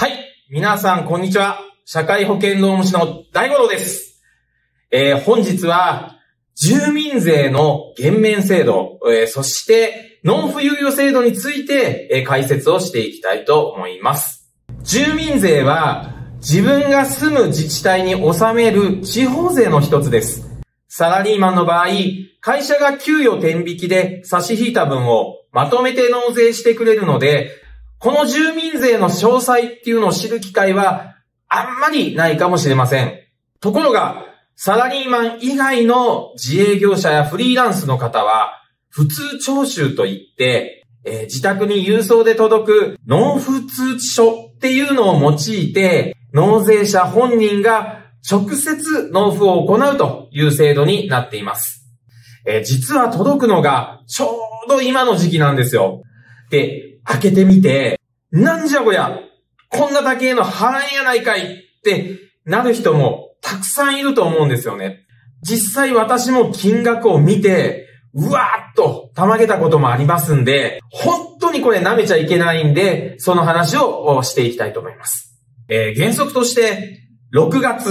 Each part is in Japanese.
はい。皆さん、こんにちは。社会保険労務士の大五郎です。えー、本日は、住民税の減免制度、えー、そして、納付猶予制度について、えー、解説をしていきたいと思います。住民税は、自分が住む自治体に納める地方税の一つです。サラリーマンの場合、会社が給与天引きで差し引いた分をまとめて納税してくれるので、この住民税の詳細っていうのを知る機会はあんまりないかもしれません。ところが、サラリーマン以外の自営業者やフリーランスの方は、普通徴収といって、えー、自宅に郵送で届く納付通知書っていうのを用いて、納税者本人が直接納付を行うという制度になっています。えー、実は届くのがちょうど今の時期なんですよ。で、開けてみて、なんじゃこりゃ、こんな高えの払えやないかいってなる人もたくさんいると思うんですよね。実際私も金額を見て、うわーっとたまげたこともありますんで、本当にこれ舐めちゃいけないんで、その話をしていきたいと思います。えー、原則として、6月、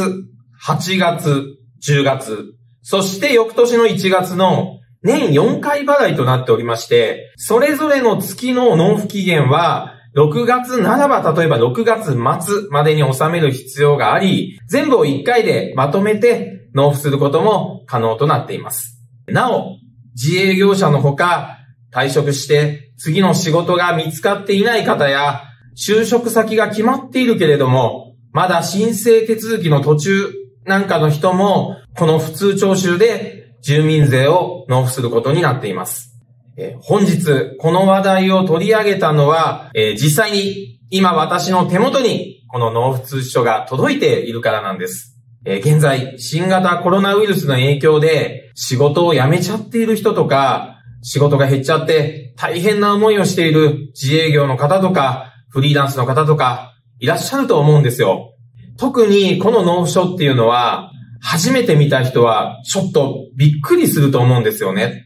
8月、10月、そして翌年の1月の年4回払いとなっておりまして、それぞれの月の納付期限は、6月ならば例えば6月末までに納める必要があり、全部を1回でまとめて納付することも可能となっています。なお、自営業者のほか、退職して次の仕事が見つかっていない方や、就職先が決まっているけれども、まだ申請手続きの途中なんかの人も、この普通徴収で住民税を納付することになっています。えー、本日、この話題を取り上げたのは、えー、実際に今私の手元にこの納付通知書が届いているからなんです。えー、現在、新型コロナウイルスの影響で仕事を辞めちゃっている人とか、仕事が減っちゃって大変な思いをしている自営業の方とか、フリーランスの方とか、いらっしゃると思うんですよ。特にこの納付書っていうのは、初めて見た人はちょっとびっくりすると思うんですよね。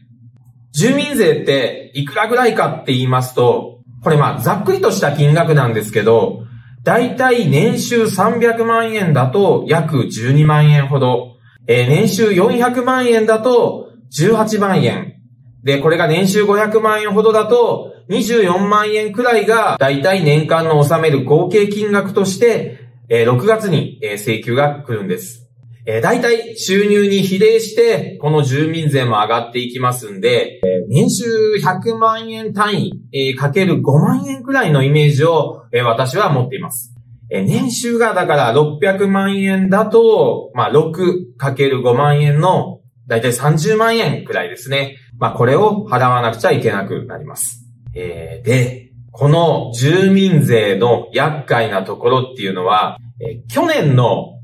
住民税っていくらぐらいかって言いますと、これまあざっくりとした金額なんですけど、だいたい年収300万円だと約12万円ほど、えー、年収400万円だと18万円。で、これが年収500万円ほどだと24万円くらいがだいたい年間の納める合計金額として、えー、6月に請求が来るんです。えー、大体収入に比例して、この住民税も上がっていきますんで、えー、年収100万円単位、えー、かける5万円くらいのイメージを、えー、私は持っています。えー、年収がだから600万円だと、まあ、6かける5万円の、だいたい30万円くらいですね。まあ、これを払わなくちゃいけなくなります。えー、で、この住民税の厄介なところっていうのは、えー、去年の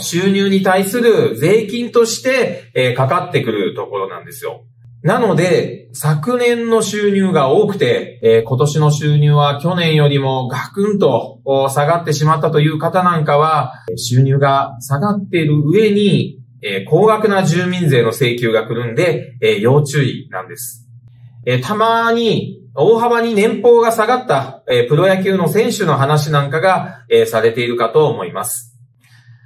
収入に対する税金として、えー、かかってくるところなんですよ。なので、昨年の収入が多くて、えー、今年の収入は去年よりもガクンと下がってしまったという方なんかは、収入が下がっている上に、えー、高額な住民税の請求が来るんで、えー、要注意なんです。えたまに、大幅に年俸が下がった、えプロ野球の選手の話なんかが、えされているかと思います。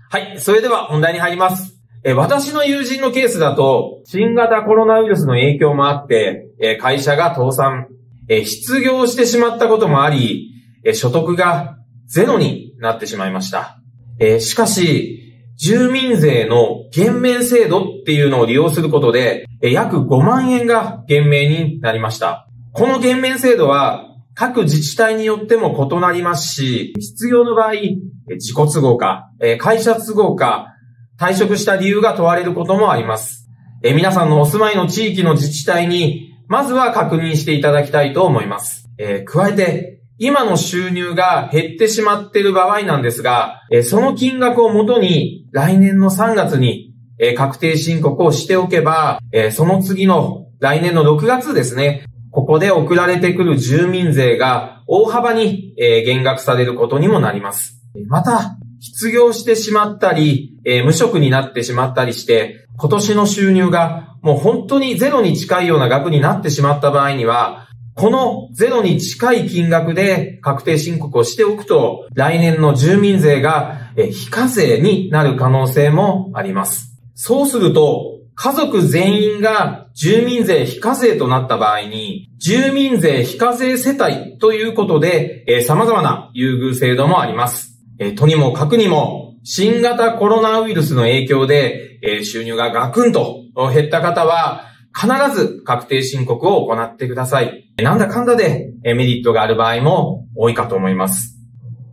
はい。それでは本題に入ります。え私の友人のケースだと、新型コロナウイルスの影響もあって、え会社が倒産、え失業してしまったこともあり、え所得がゼロになってしまいました。えしかし、住民税の減免制度っていうのを利用することで、約5万円が減免になりました。この減免制度は、各自治体によっても異なりますし、必要の場合、自己都合か、会社都合か、退職した理由が問われることもあります。皆さんのお住まいの地域の自治体に、まずは確認していただきたいと思います。加えて、今の収入が減ってしまっている場合なんですが、その金額をもとに来年の3月に確定申告をしておけば、その次の来年の6月ですね、ここで送られてくる住民税が大幅に、減額されることにもなります。また、失業してしまったり、え無職になってしまったりして、今年の収入がもう本当にゼロに近いような額になってしまった場合には、このゼロに近い金額で確定申告をしておくと、来年の住民税が非課税になる可能性もあります。そうすると、家族全員が住民税非課税となった場合に、住民税非課税世帯ということで、えー、様々な優遇制度もあります。えー、とにもかくにも、新型コロナウイルスの影響で、えー、収入がガクンと減った方は、必ず確定申告を行ってください。なんだかんだでメリットがある場合も多いかと思います。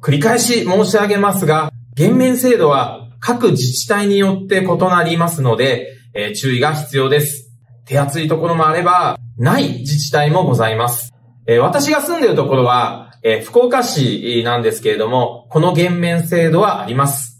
繰り返し申し上げますが、減免制度は各自治体によって異なりますので、えー、注意が必要です。手厚いところもあれば、ない自治体もございます。えー、私が住んでいるところは、えー、福岡市なんですけれども、この減免制度はあります。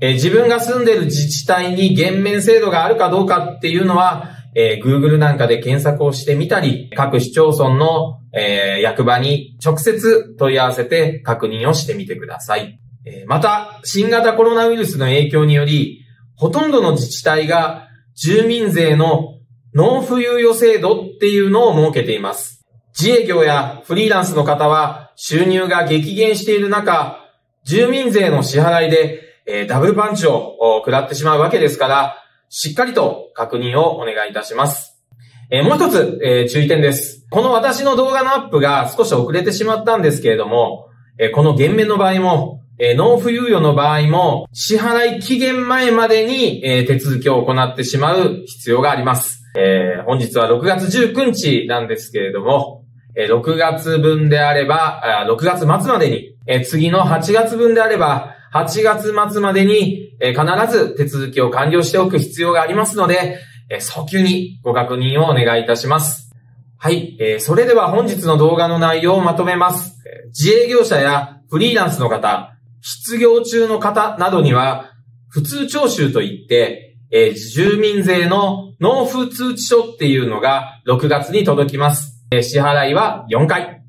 え自分が住んでいる自治体に減免制度があるかどうかっていうのは、え Google なんかで検索をしてみたり、各市町村の、え役場に直接問い合わせて確認をしてみてください。えまた、新型コロナウイルスの影響により、ほとんどの自治体が住民税の納付猶予制度っていうのを設けています。自営業やフリーランスの方は収入が激減している中、住民税の支払いで、えー、ダブルパンチを食らってしまうわけですから、しっかりと確認をお願いいたします。えー、もう一つ、えー、注意点です。この私の動画のアップが少し遅れてしまったんですけれども、えこの減免の場合も、えー、納付猶予の場合も、支払い期限前までに、えー、手続きを行ってしまう必要があります。えー、本日は6月19日なんですけれども、え、6月分であれば、6月末までに、え、次の8月分であれば、8月末までに、え、必ず手続きを完了しておく必要がありますので、え、早急にご確認をお願いいたします。はい、え、それでは本日の動画の内容をまとめます。自営業者やフリーランスの方、失業中の方などには、普通徴収といって、えー、住民税の納付通知書っていうのが6月に届きます。えー、支払いは4回。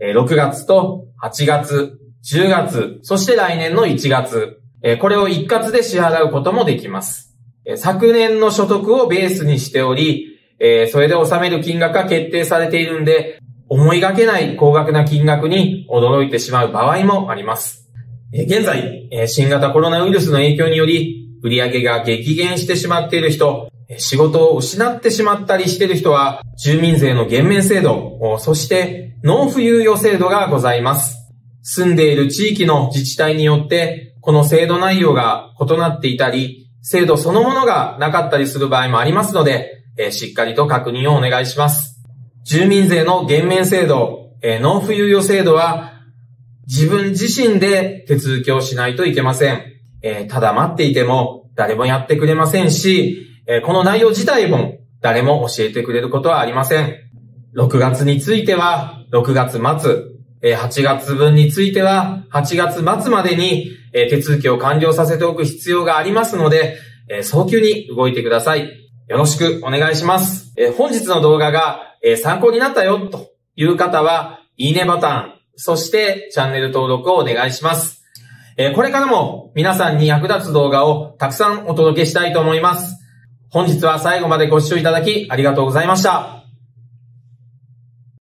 えー、6月と8月、10月、そして来年の1月。え、これを一括で支払うこともできます。え、昨年の所得をベースにしており、え、それで納める金額が決定されているんで、思いがけない高額な金額に驚いてしまう場合もあります。現在、新型コロナウイルスの影響により、売上が激減してしまっている人、仕事を失ってしまったりしている人は、住民税の減免制度、そして納付猶予制度がございます。住んでいる地域の自治体によって、この制度内容が異なっていたり、制度そのものがなかったりする場合もありますので、しっかりと確認をお願いします。住民税の減免制度、納付猶予制度は、自分自身で手続きをしないといけません。えー、ただ待っていても誰もやってくれませんし、えー、この内容自体も誰も教えてくれることはありません。6月については6月末、えー、8月分については8月末までに、手続きを完了させておく必要がありますので、早急に動いてください。よろしくお願いします。本日の動画が、参考になったよという方は、いいねボタン、そしてチャンネル登録をお願いします。えこれからも皆さんに役立つ動画をたくさんお届けしたいと思います。本日は最後までご視聴いただきありがとうございました。